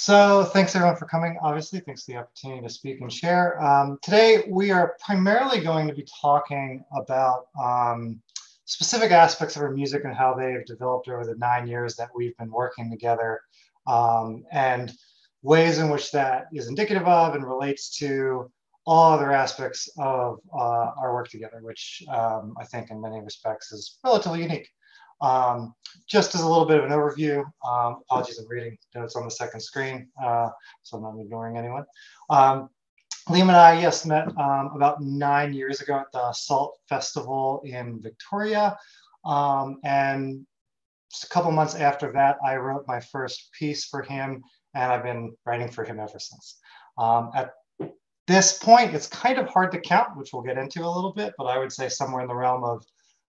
So thanks everyone for coming. Obviously, thanks for the opportunity to speak and share. Um, today, we are primarily going to be talking about um, specific aspects of our music and how they've developed over the nine years that we've been working together um, and ways in which that is indicative of and relates to all other aspects of uh, our work together, which um, I think in many respects is relatively unique. Um, just as a little bit of an overview, um, apologies, I'm reading notes on the second screen, uh, so I'm not ignoring anyone. Um, Liam and I, yes, met um, about nine years ago at the SALT Festival in Victoria. Um, and just a couple months after that, I wrote my first piece for him, and I've been writing for him ever since. Um, at this point, it's kind of hard to count, which we'll get into a little bit, but I would say somewhere in the realm of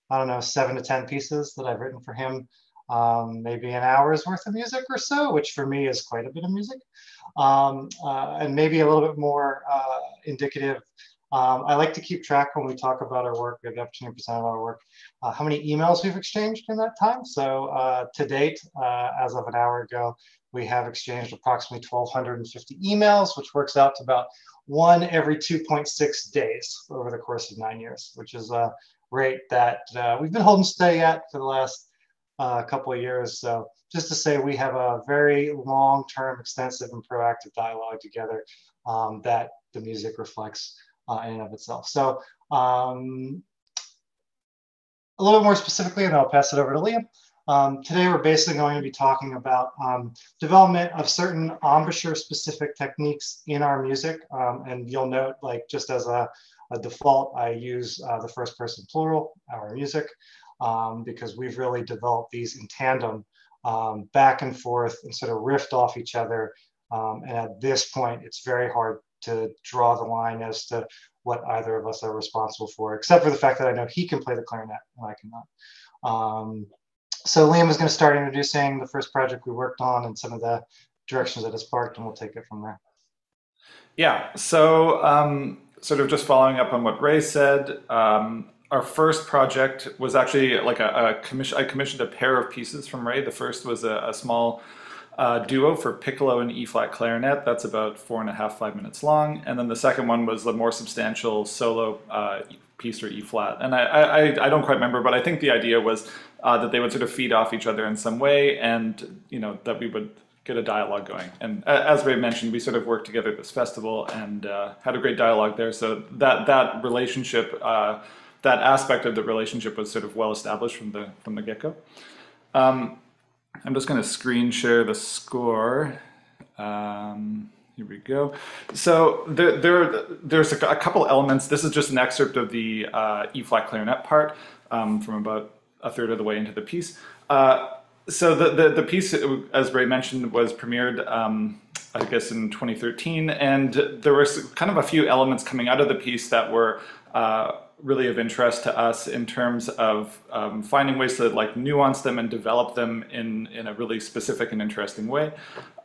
I don't know, seven to 10 pieces that I've written for him, um, maybe an hour's worth of music or so, which for me is quite a bit of music. Um, uh, and maybe a little bit more uh, indicative. Um, I like to keep track when we talk about our work, we have the opportunity to present our work, uh, how many emails we've exchanged in that time. So uh, to date, uh, as of an hour ago, we have exchanged approximately 1,250 emails, which works out to about one every 2.6 days over the course of nine years, which is uh, rate that uh, we've been holding steady at for the last uh, couple of years. So just to say we have a very long-term, extensive and proactive dialogue together um, that the music reflects uh, in and of itself. So um, a little bit more specifically, and I'll pass it over to Liam. Um, today, we're basically going to be talking about um, development of certain embouchure specific techniques in our music. Um, and you'll note, like just as a, a default, I use uh, the first person plural, our music, um, because we've really developed these in tandem um, back and forth and sort of riff off each other. Um, and at this point, it's very hard to draw the line as to what either of us are responsible for, except for the fact that I know he can play the clarinet and I cannot. Um, so Liam is going to start introducing the first project we worked on and some of the directions that it sparked, and we'll take it from there. Yeah, so um, sort of just following up on what Ray said, um, our first project was actually like a, a, commission. I commissioned a pair of pieces from Ray. The first was a, a small uh, duo for piccolo and E flat clarinet. That's about four and a half, five minutes long. And then the second one was a more substantial solo uh, piece for E flat. And I, I, I don't quite remember, but I think the idea was uh, that they would sort of feed off each other in some way, and you know that we would get a dialogue going. And as Ray mentioned, we sort of worked together at this festival and uh, had a great dialogue there. So that that relationship, uh, that aspect of the relationship was sort of well established from the from the get go. Um, I'm just going to screen share the score. Um, here we go. So there, there there's a, a, couple elements. This is just an excerpt of the uh, E flat clarinet part um, from about a third of the way into the piece. Uh, so the, the, the piece, as Ray mentioned, was premiered, um, I guess, in 2013, and there were kind of a few elements coming out of the piece that were uh, really of interest to us in terms of um, finding ways to like nuance them and develop them in, in a really specific and interesting way.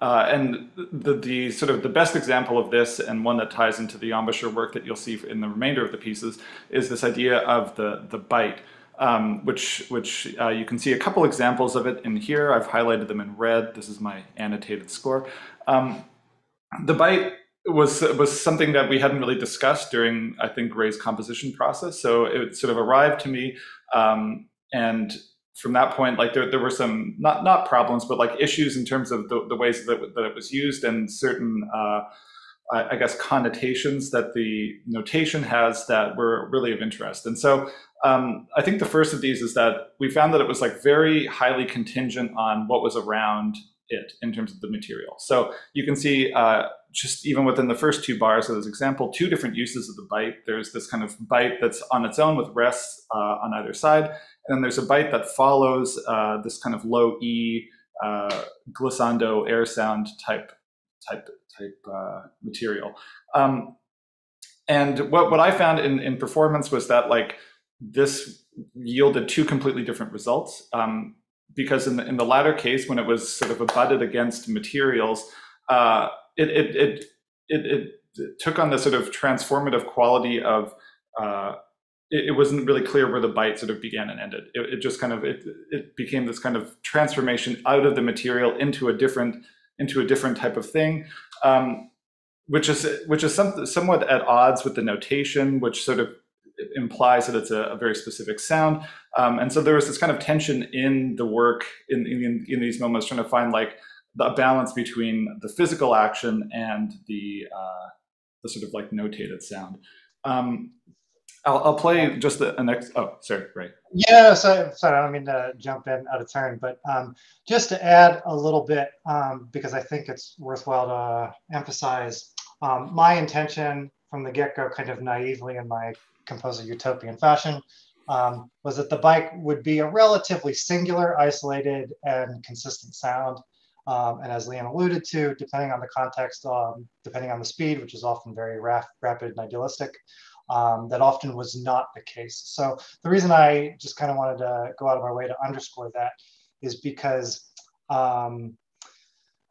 Uh, and the, the sort of the best example of this and one that ties into the embouchure work that you'll see in the remainder of the pieces is this idea of the, the bite um, which, which uh, you can see a couple examples of it in here. I've highlighted them in red. This is my annotated score. Um, the bite was was something that we hadn't really discussed during I think Ray's composition process. So it sort of arrived to me, um, and from that point, like there, there were some not not problems, but like issues in terms of the, the ways that, that it was used and certain. Uh, I guess connotations that the notation has that were really of interest. And so um, I think the first of these is that we found that it was like very highly contingent on what was around it in terms of the material. So you can see uh, just even within the first two bars of this example, two different uses of the bite. There's this kind of bite that's on its own with rests uh, on either side. And then there's a bite that follows uh, this kind of low E uh, glissando air sound type type type uh, material. Um, and what, what I found in, in performance was that like this yielded two completely different results. Um, because in the, in the latter case, when it was sort of abutted against materials, uh, it, it, it, it, it, took on the sort of transformative quality of uh, it, it, wasn't really clear where the bite sort of began and ended. It, it just kind of it, it became this kind of transformation out of the material into a different into a different type of thing. Um, which is which is some, somewhat at odds with the notation, which sort of implies that it's a, a very specific sound. Um, and so there was this kind of tension in the work in, in, in these moments, trying to find like the balance between the physical action and the uh, the sort of like notated sound. Um, I'll, I'll play just the, next. Oh, sorry, Ray. Yeah, so, sorry, I don't mean to jump in out of turn, but um, just to add a little bit, um, because I think it's worthwhile to emphasize um, my intention from the get go, kind of naively in my composer utopian fashion, um, was that the bite would be a relatively singular, isolated, and consistent sound. Um, and as Liam alluded to, depending on the context, um, depending on the speed, which is often very rap rapid and idealistic, um, that often was not the case. So the reason I just kind of wanted to go out of my way to underscore that is because um,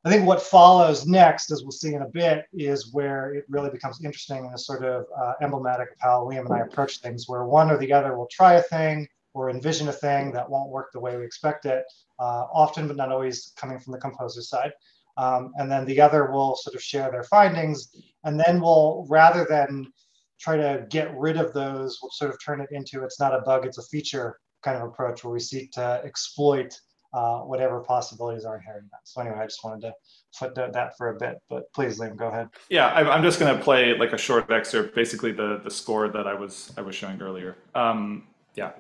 I think what follows next, as we'll see in a bit, is where it really becomes interesting and is sort of uh, emblematic of how Liam and I approach things, where one or the other will try a thing or envision a thing that won't work the way we expect it, uh, often but not always coming from the composer side. Um, and then the other will sort of share their findings, and then we'll, rather than try to get rid of those, we'll sort of turn it into it's not a bug, it's a feature kind of approach where we seek to exploit uh, whatever possibilities are inherent in that. So anyway, I just wanted to footnote that for a bit, but please, Liam, go ahead. Yeah, I'm just going to play like a short excerpt, basically the the score that I was I was showing earlier. Um, yeah.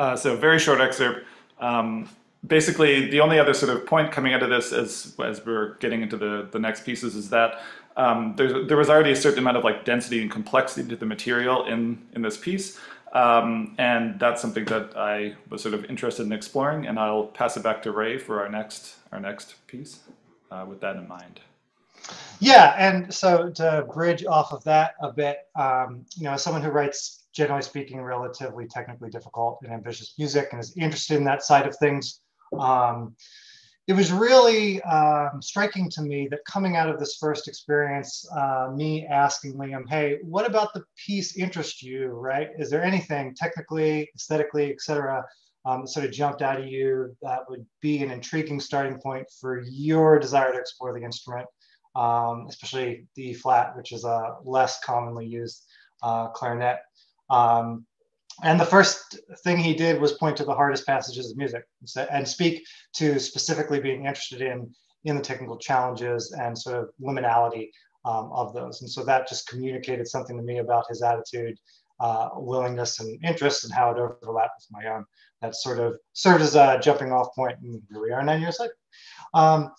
Uh, so very short excerpt. Um, basically, the only other sort of point coming out of this, as as we're getting into the the next pieces, is that um, there was already a certain amount of like density and complexity to the material in in this piece, um, and that's something that I was sort of interested in exploring. And I'll pass it back to Ray for our next our next piece, uh, with that in mind. Yeah, and so to bridge off of that a bit, um, you know, as someone who writes generally speaking, relatively technically difficult and ambitious music and is interested in that side of things. Um, it was really um, striking to me that coming out of this first experience, uh, me asking Liam, hey, what about the piece interests you, right? Is there anything technically, aesthetically, et cetera, um, sort of jumped out of you that would be an intriguing starting point for your desire to explore the instrument, um, especially the flat, which is a less commonly used uh, clarinet. Um, and the first thing he did was point to the hardest passages of music and speak to specifically being interested in in the technical challenges and sort of liminality um, of those. And so that just communicated something to me about his attitude, uh, willingness, and interest, and how it overlapped with my own. That sort of served as a jumping off point. and here we are nine years later. Um,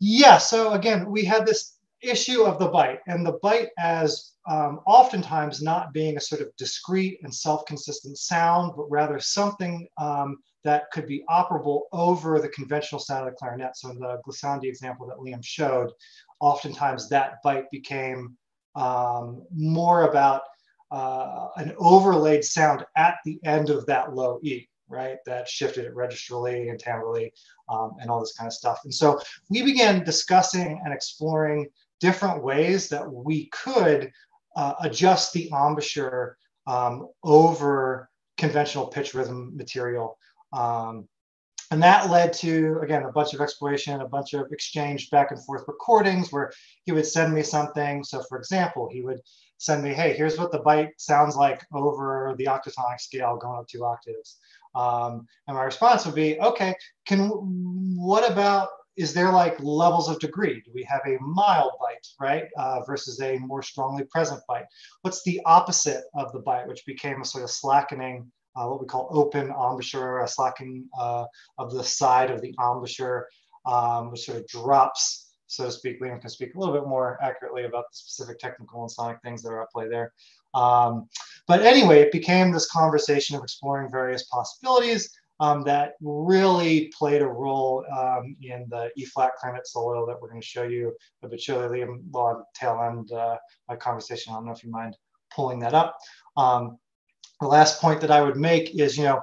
yeah, so again, we had this issue of the bite, and the bite as um, oftentimes not being a sort of discrete and self-consistent sound, but rather something um, that could be operable over the conventional sound of the clarinet. So in the glissandi example that Liam showed, oftentimes that bite became um, more about uh, an overlaid sound at the end of that low E, right? That shifted it registrally and timbrally um, and all this kind of stuff. And so we began discussing and exploring different ways that we could uh, adjust the embouchure um, over conventional pitch rhythm material. Um, and that led to, again, a bunch of exploration, a bunch of exchange back and forth recordings where he would send me something. So, for example, he would send me, hey, here's what the bite sounds like over the octatonic scale going up two octaves. Um, and my response would be, okay, can what about is there like levels of degree? Do we have a mild bite, right, uh, versus a more strongly present bite? What's the opposite of the bite, which became a sort of slackening, uh, what we call open embouchure, a slackening uh, of the side of the embouchure, um, which sort of drops, so to speak. Liam can speak a little bit more accurately about the specific technical and sonic things that are at play there. Um, but anyway, it became this conversation of exploring various possibilities um, that really played a role um, in the E flat clarinet solo that we're going to show you a bit shortly well, on the tail end uh, my conversation. I don't know if you mind pulling that up. Um, the last point that I would make is, you know,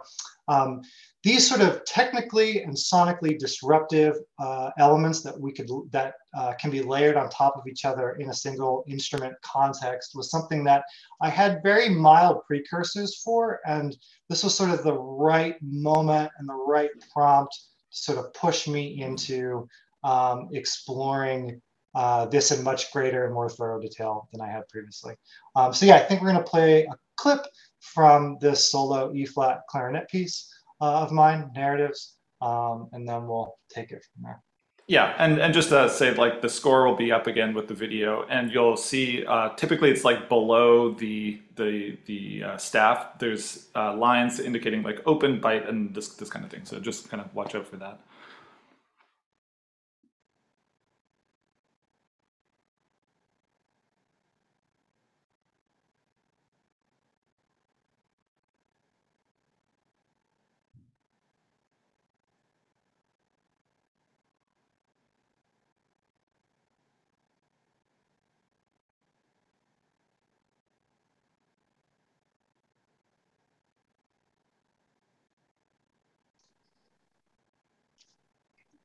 um, these sort of technically and sonically disruptive uh, elements that we could that uh, can be layered on top of each other in a single instrument context was something that I had very mild precursors for, and this was sort of the right moment and the right prompt to sort of push me into um, exploring uh, this in much greater and more thorough detail than I had previously. Um, so yeah, I think we're going to play a clip from this solo E-flat clarinet piece uh, of mine, narratives, um, and then we'll take it from there. Yeah, and, and just to say, like the score will be up again with the video, and you'll see. Uh, typically, it's like below the the the uh, staff. There's uh, lines indicating like open, bite, and this this kind of thing. So just kind of watch out for that.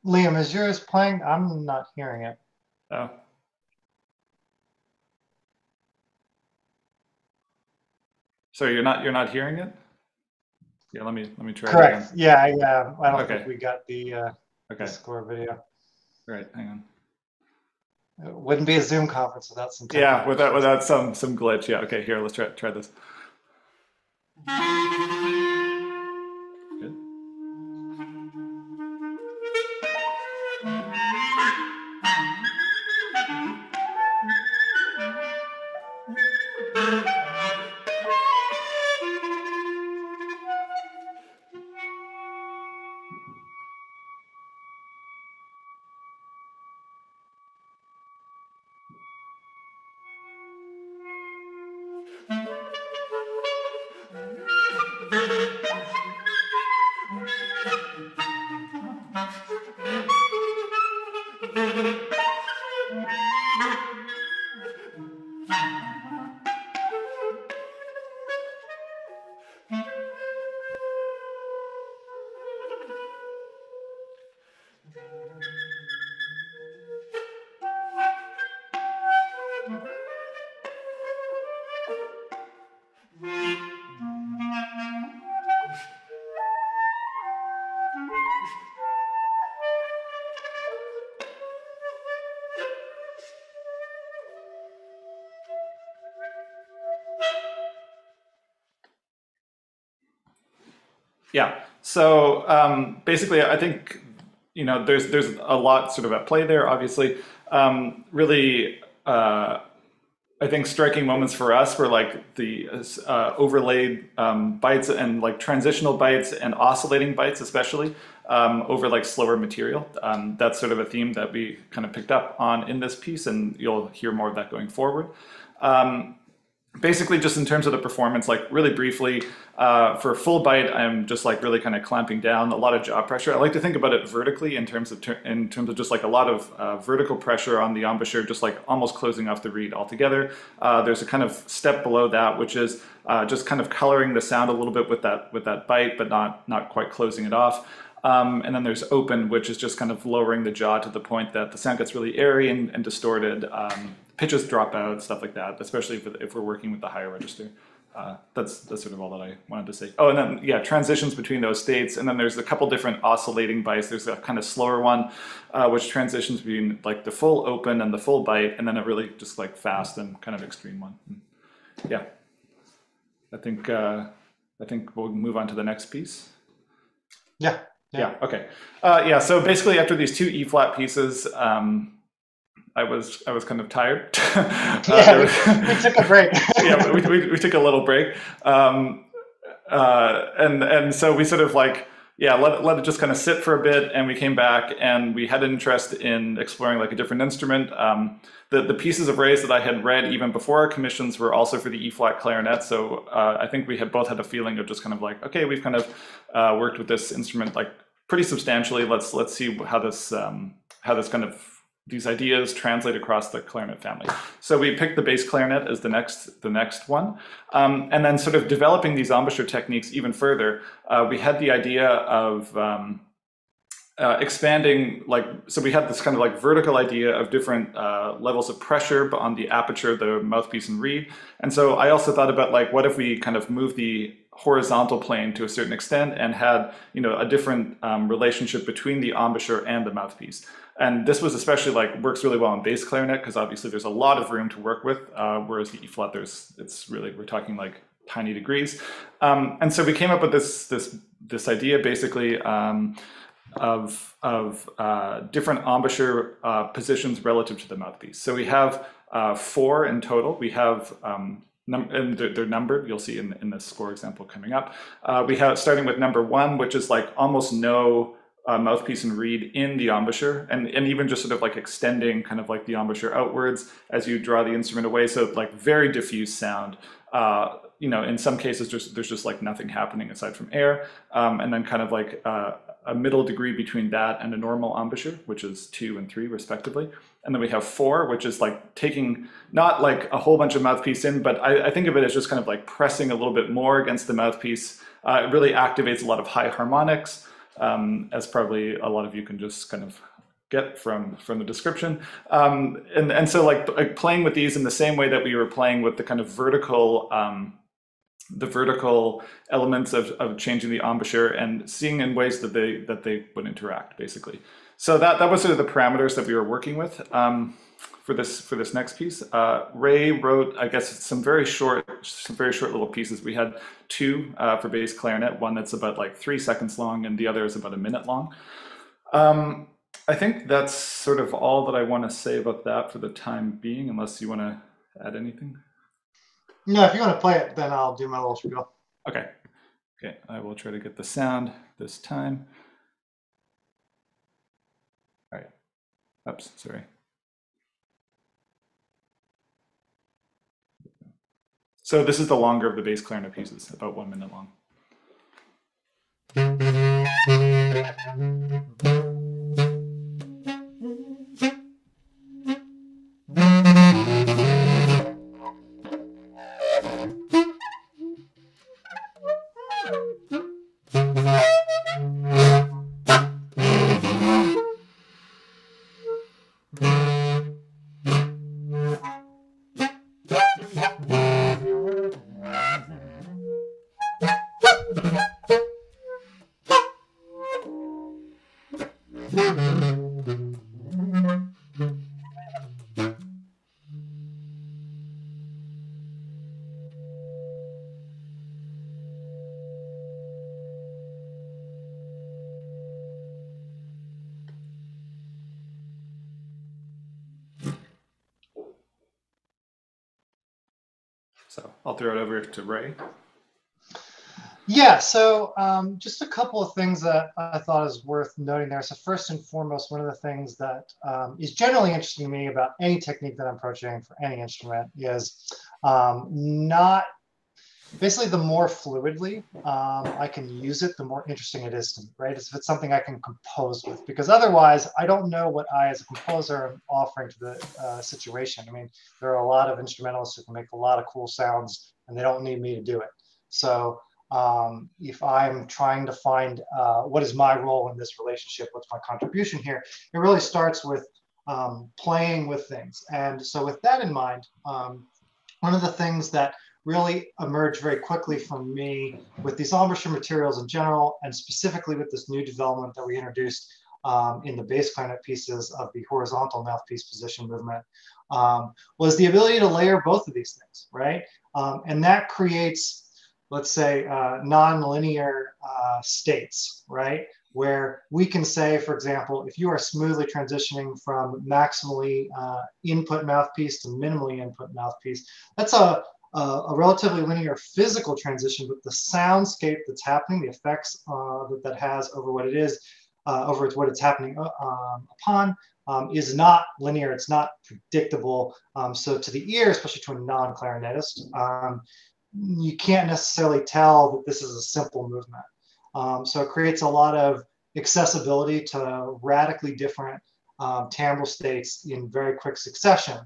Liam, is yours playing? I'm not hearing it. Oh. So you're not you're not hearing it? Yeah, let me let me try. Correct. Yeah, yeah. I don't okay. think we got the, uh, okay. the score video. Right. Hang on. It wouldn't be a Zoom conference without some. Yeah, without without some some glitch. Yeah. Okay. Here, let's try try this. Yeah. So um, basically, I think you know there's there's a lot sort of at play there. Obviously, um, really. Uh, I think striking moments for us were like the uh, overlaid um, bites and like transitional bites and oscillating bites, especially um, over like slower material. Um, that's sort of a theme that we kind of picked up on in this piece, and you'll hear more of that going forward. Um, basically just in terms of the performance, like really briefly, uh, for full bite, I'm just like really kind of clamping down a lot of jaw pressure. I like to think about it vertically in terms of ter in terms of just like a lot of uh, vertical pressure on the embouchure, just like almost closing off the reed altogether. Uh, there's a kind of step below that, which is uh, just kind of coloring the sound a little bit with that with that bite but not not quite closing it off. Um, and then there's open, which is just kind of lowering the jaw to the point that the sound gets really airy and, and distorted. Um, pitches drop out, stuff like that, especially if, if we're working with the higher register. Uh, that's that's sort of all that I wanted to say. Oh, and then yeah, transitions between those states, and then there's a couple different oscillating bites. There's a kind of slower one, uh, which transitions between like the full open and the full bite, and then a really just like fast and kind of extreme one. Hmm. Yeah, I think uh, I think we'll move on to the next piece. Yeah. Yeah. yeah okay. Uh, yeah. So basically, after these two E flat pieces. Um, I was I was kind of tired. uh, yeah, we, we, took a break. yeah, we, we, we, took a little break, um, uh, and and so we sort of like yeah let let it just kind of sit for a bit, and we came back and we had an interest in exploring like a different instrument. Um, the the pieces of Ray's that I had read even before our commissions were also for the E flat clarinet, so uh, I think we had both had a feeling of just kind of like okay, we've kind of uh, worked with this instrument like pretty substantially. Let's let's see how this um, how this kind of these ideas translate across the clarinet family. So we picked the bass clarinet as the next the next one, um, and then sort of developing these embouchure techniques even further. Uh, we had the idea of um, uh, expanding like so we had this kind of like vertical idea of different uh, levels of pressure on the aperture the mouthpiece and reed and so i also thought about like what if we kind of move the horizontal plane to a certain extent and had you know a different um, relationship between the embouchure and the mouthpiece and this was especially like works really well in bass clarinet because obviously there's a lot of room to work with uh, whereas the e flat there's it's really we're talking like tiny degrees um, and so we came up with this this this idea basically um, of, of uh, different embouchure uh, positions relative to the mouthpiece. So we have uh, four in total. We have, um, and they're, they're, numbered, you'll see in, in the score example coming up. Uh, we have, starting with number one, which is like almost no uh, mouthpiece and reed in the embouchure, and, and even just sort of like extending kind of like the embouchure outwards as you draw the instrument away. So like very diffuse sound. Uh, you know, in some cases, just, there's just like nothing happening aside from air, um, and then kind of like uh, a middle degree between that and a normal embouchure, which is two and three respectively. And then we have four, which is like taking not like a whole bunch of mouthpiece in, but I, I think of it as just kind of like pressing a little bit more against the mouthpiece. Uh, it really activates a lot of high harmonics, um, as probably a lot of you can just kind of get from from the description. Um, and and so like, like, playing with these in the same way that we were playing with the kind of vertical um, the vertical elements of, of changing the embouchure and seeing in ways that they that they would interact basically. So that that was sort of the parameters that we were working with um, for this for this next piece. Uh, Ray wrote, I guess, some very short, some very short little pieces. We had two uh, for bass clarinet, one that's about like three seconds long, and the other is about a minute long. Um, I think that's sort of all that I want to say about that for the time being, unless you want to add anything. No, if you want to play it, then I'll do my little spiel. Okay. Okay, I will try to get the sound this time. All right. Oops, sorry. So this is the longer of the bass clarinet pieces, about one minute long. To Ray. Yeah, so um, just a couple of things that I thought is worth noting there. So first and foremost, one of the things that um, is generally interesting to me about any technique that I'm approaching for any instrument is um, not basically the more fluidly um, I can use it, the more interesting it is to me, right? If it's something I can compose with, because otherwise I don't know what I as a composer am offering to the uh, situation. I mean, there are a lot of instrumentalists who can make a lot of cool sounds and they don't need me to do it. So um, if I'm trying to find uh, what is my role in this relationship, what's my contribution here, it really starts with um, playing with things. And so with that in mind, um, one of the things that really emerged very quickly for me with these embouchure materials in general, and specifically with this new development that we introduced um, in the bass clarinet pieces of the horizontal mouthpiece position movement, um, was the ability to layer both of these things, right? Um, and that creates, let's say, uh, non-linear uh, states, right? Where we can say, for example, if you are smoothly transitioning from maximally uh, input mouthpiece to minimally input mouthpiece, that's a a relatively linear physical transition, but the soundscape that's happening, the effects uh, that that has over what it is, uh, over what it's happening uh, um, upon, um, is not linear. It's not predictable. Um, so to the ear, especially to a non-clarinetist, um, you can't necessarily tell that this is a simple movement. Um, so it creates a lot of accessibility to radically different um, timbre states in very quick succession.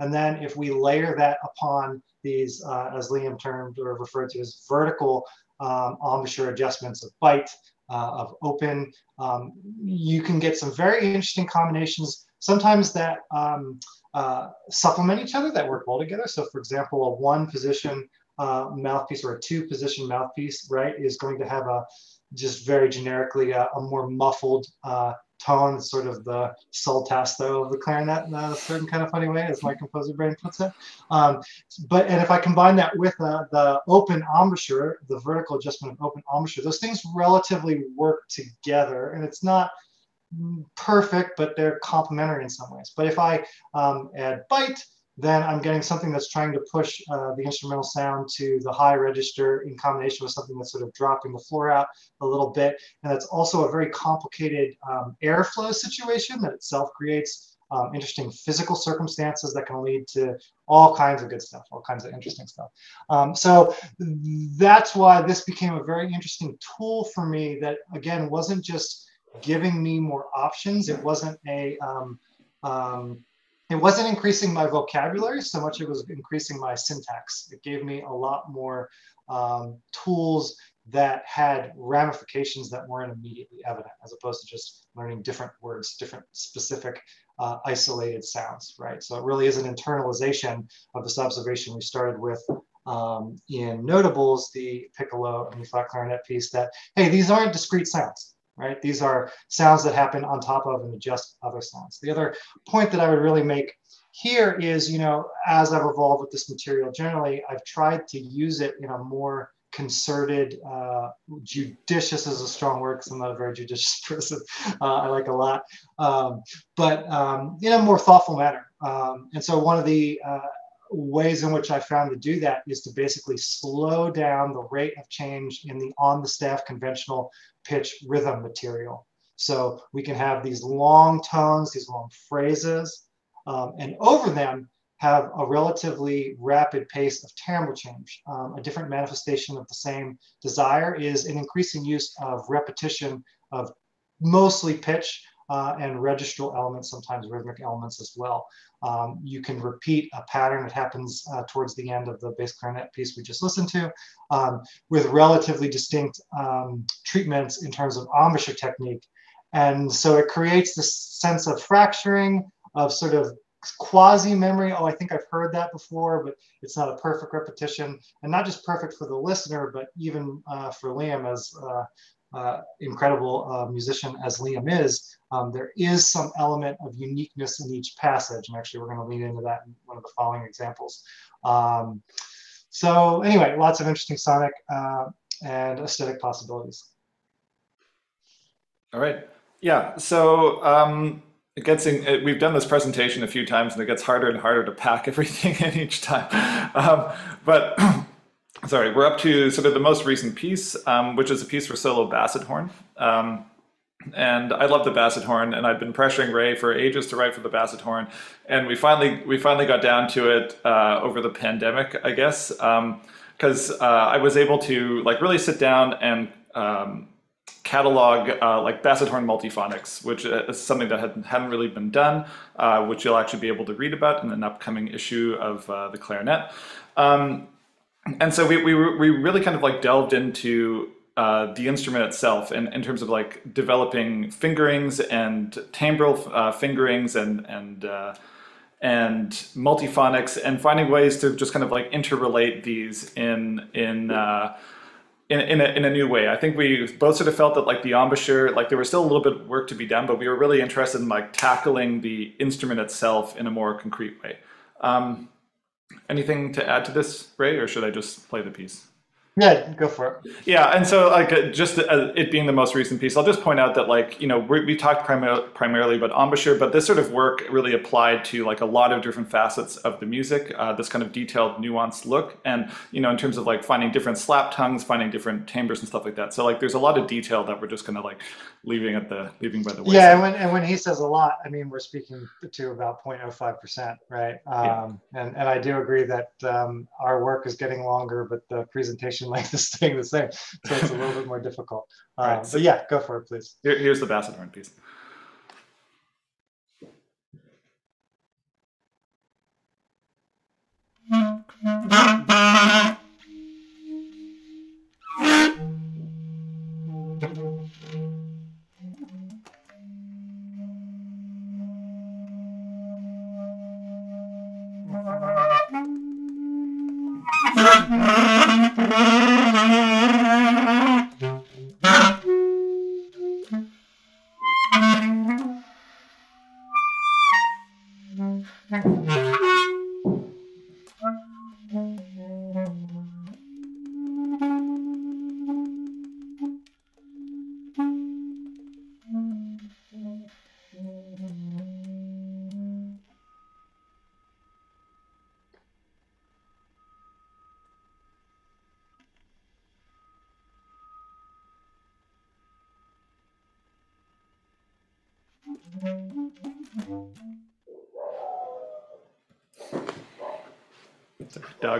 And then if we layer that upon these, uh, as Liam termed or referred to as vertical um, embouchure adjustments of bite, uh, of open, um, you can get some very interesting combinations, sometimes that um, uh, supplement each other, that work well together. So for example, a one position uh, mouthpiece or a two position mouthpiece, right, is going to have a just very generically a, a more muffled uh, tone, sort of the sul tasto of the clarinet in a certain kind of funny way, as my composer brain puts it. Um, but and if I combine that with uh, the open embouchure, the vertical adjustment of open embouchure, those things relatively work together, and it's not perfect, but they're complementary in some ways. But if I um, add bite, then I'm getting something that's trying to push uh, the instrumental sound to the high register in combination with something that's sort of dropping the floor out a little bit. And that's also a very complicated um, airflow situation that itself creates um, interesting physical circumstances that can lead to all kinds of good stuff, all kinds of interesting stuff. Um, so that's why this became a very interesting tool for me that, again, wasn't just giving me more options. It wasn't a, um, um it wasn't increasing my vocabulary so much it was increasing my syntax. It gave me a lot more um, tools that had ramifications that weren't immediately evident as opposed to just learning different words different specific uh, isolated sounds right? So it really is an internalization of this observation we started with um, in notables the piccolo and the flat clarinet piece that hey these aren't discrete sounds right? These are sounds that happen on top of and adjust other sounds. The other point that I would really make here is, you know, as I've evolved with this material generally, I've tried to use it in a more concerted, uh, judicious is a strong word because I'm not a very judicious person. Uh, I like a lot, um, but um, in a more thoughtful manner. Um, and so one of the uh, ways in which I found to do that is to basically slow down the rate of change in the on the staff conventional pitch rhythm material. So we can have these long tones, these long phrases, um, and over them have a relatively rapid pace of timbre change. Um, a different manifestation of the same desire is an increasing use of repetition of mostly pitch uh, and registral elements, sometimes rhythmic elements as well. Um, you can repeat a pattern that happens uh, towards the end of the bass clarinet piece we just listened to um, with relatively distinct um, treatments in terms of embouchure technique. And so it creates this sense of fracturing, of sort of quasi memory. Oh, I think I've heard that before, but it's not a perfect repetition. And not just perfect for the listener, but even uh, for Liam as uh, uh, incredible uh, musician as Liam is, um, there is some element of uniqueness in each passage. And actually, we're going to lean into that in one of the following examples. Um, so anyway, lots of interesting sonic uh, and aesthetic possibilities. All right. Yeah. So um, it gets in, it, we've done this presentation a few times, and it gets harder and harder to pack everything in each time. Um, but sorry, we're up to sort of the most recent piece, um, which is a piece for solo basset horn. Um, and I love the basset horn, and I've been pressuring Ray for ages to write for the basset horn, and we finally we finally got down to it uh, over the pandemic, I guess, because um, uh, I was able to like really sit down and um, catalog uh, like basset horn multiphonics, which is something that had, hadn't really been done, uh, which you'll actually be able to read about in an upcoming issue of uh, the Clarinet. Um, and so we, we, we really kind of like delved into uh, the instrument itself in, in terms of like developing fingerings and timbral uh, fingerings and and uh, and multiphonics and finding ways to just kind of like interrelate these in in uh, in, in, a, in a new way. I think we both sort of felt that like the embouchure, like there was still a little bit of work to be done, but we were really interested in like tackling the instrument itself in a more concrete way. Um, anything to add to this, Ray, or should I just play the piece? Yeah, go for it. Yeah, and so like uh, just uh, it being the most recent piece, I'll just point out that like you know we, we talked primar- primarily about embouchure, but this sort of work really applied to like a lot of different facets of the music. Uh, this kind of detailed, nuanced look, and you know in terms of like finding different slap tongues, finding different timbres and stuff like that. So like there's a lot of detail that we're just kind of like leaving at the leaving by the way. Yeah, and when and when he says a lot, I mean we're speaking to about 0.05 percent, right? Um, yeah. And and I do agree that um, our work is getting longer, but the presentation length is staying the same. So it's a little bit more difficult. Um, right. So yeah, go for it, please. Here, here's the basset horn piece.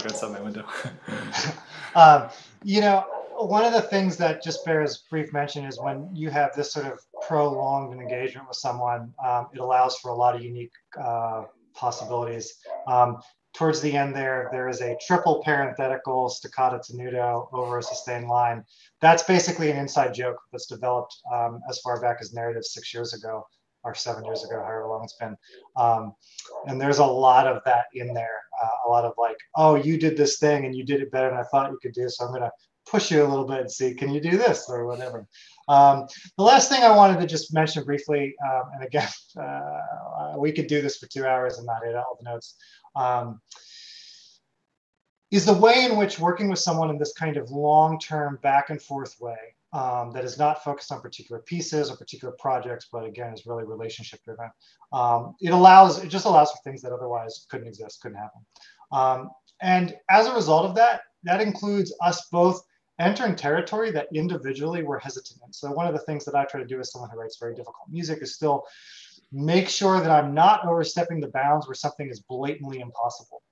Outside my window. um, you know, one of the things that just bears brief mention is when you have this sort of prolonged engagement with someone, um, it allows for a lot of unique uh, possibilities. Um, towards the end there, there is a triple parenthetical staccato tenuto over a sustained line. That's basically an inside joke that's developed um, as far back as narrative six years ago or seven years ago, however long it's been. Um, and there's a lot of that in there. Uh, a lot of like, oh, you did this thing and you did it better than I thought you could do. So I'm going to push you a little bit and see, can you do this or whatever. Um, the last thing I wanted to just mention briefly, um, and again, uh, we could do this for two hours and not hit all the notes, um, is the way in which working with someone in this kind of long-term back and forth way um, that is not focused on particular pieces or particular projects, but again, is really relationship driven. Um, it allows, it just allows for things that otherwise couldn't exist, couldn't happen. Um, and as a result of that, that includes us both entering territory that individually we're hesitant in. So one of the things that I try to do as someone who writes very difficult music is still make sure that I'm not overstepping the bounds where something is blatantly impossible.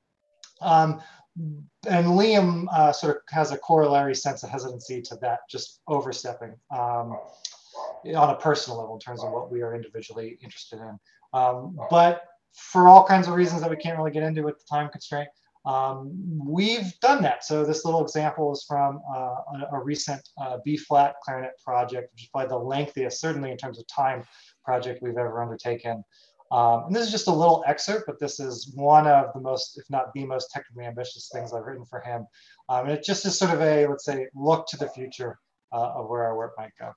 Um, and Liam uh, sort of has a corollary sense of hesitancy to that, just overstepping um, on a personal level in terms of what we are individually interested in. Um, but for all kinds of reasons that we can't really get into with the time constraint, um, we've done that. So this little example is from uh, a, a, recent uh, B-flat clarinet project, which is probably the lengthiest, certainly in terms of time, project we've ever undertaken. Um, and this is just a little excerpt, but this is one of the most, if not the most technically ambitious things I've written for him. Um, and it just is sort of a, let's say, look to the future uh, of where our work might go.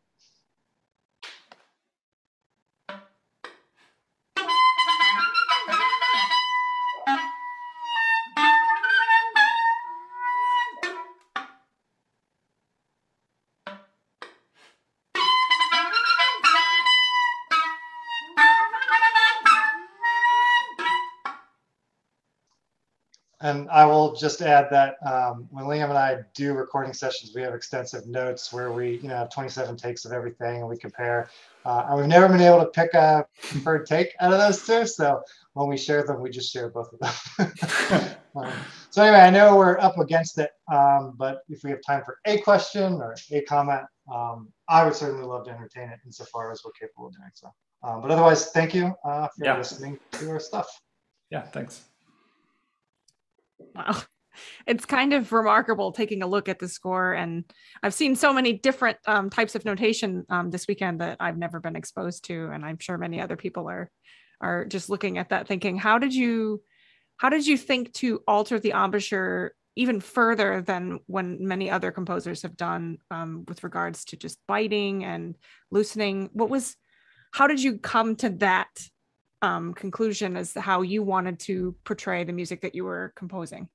Just add that um, when Liam and I do recording sessions, we have extensive notes where we, you know, have 27 takes of everything and we compare. Uh, and we've never been able to pick a preferred take out of those two. So when we share them, we just share both of them. um, so anyway, I know we're up against it, um, but if we have time for a question or a comment, um, I would certainly love to entertain it insofar as we're capable of doing so. Um, but otherwise, thank you uh, for yeah. listening to our stuff. Yeah, thanks. Wow. It's kind of remarkable taking a look at the score. And I've seen so many different um, types of notation um, this weekend that I've never been exposed to. And I'm sure many other people are are just looking at that thinking, how did you how did you think to alter the embouchure even further than when many other composers have done um, with regards to just biting and loosening? What was how did you come to that um, conclusion as to how you wanted to portray the music that you were composing?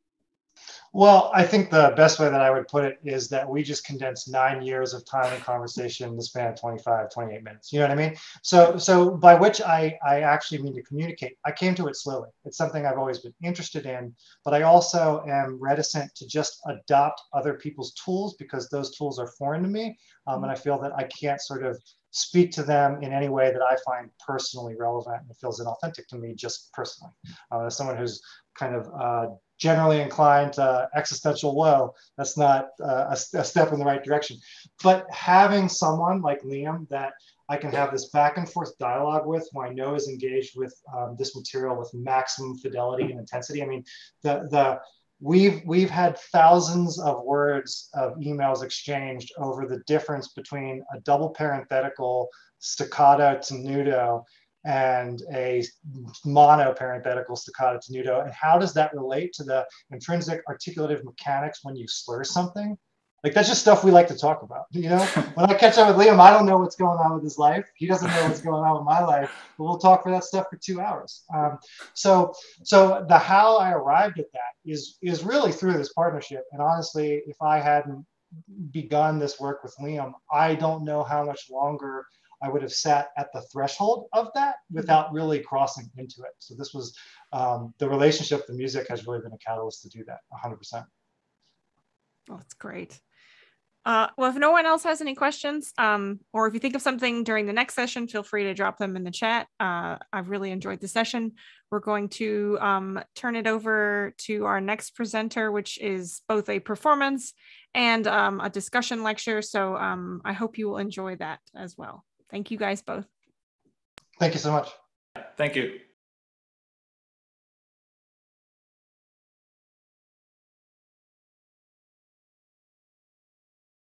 Well, I think the best way that I would put it is that we just condensed nine years of time and conversation in the span of 25, 28 minutes. You know what I mean? So, so by which I, I actually mean to communicate, I came to it slowly. It's something I've always been interested in, but I also am reticent to just adopt other people's tools because those tools are foreign to me. Um, and I feel that I can't sort of speak to them in any way that I find personally relevant and feels inauthentic to me just personally. Uh, as someone who's kind of uh, generally inclined to existential woe, that's not uh, a, a, step in the right direction. But having someone like Liam that I can have this back and forth dialogue with, who I know is engaged with um, this material with maximum fidelity and intensity. I mean, the the we've we've had thousands of words of emails exchanged over the difference between a double parenthetical staccato tenuto and a mono parenthetical staccato tenuto and how does that relate to the intrinsic articulative mechanics when you slur something like that's just stuff we like to talk about. You know, when I catch up with Liam, I don't know what's going on with his life. He doesn't know what's going on with my life. But we'll talk for that stuff for two hours. Um, so, so the how I arrived at that is is really through this partnership. And honestly, if I hadn't begun this work with Liam, I don't know how much longer I would have sat at the threshold of that without really crossing into it. So this was um, the relationship. The music has really been a catalyst to do that, 100%. Oh, that's great. Uh, well, if no one else has any questions, um, or if you think of something during the next session, feel free to drop them in the chat. Uh, I've really enjoyed the session. We're going to um, turn it over to our next presenter, which is both a performance and um, a discussion lecture. So um, I hope you will enjoy that as well. Thank you guys both. Thank you so much. Thank you.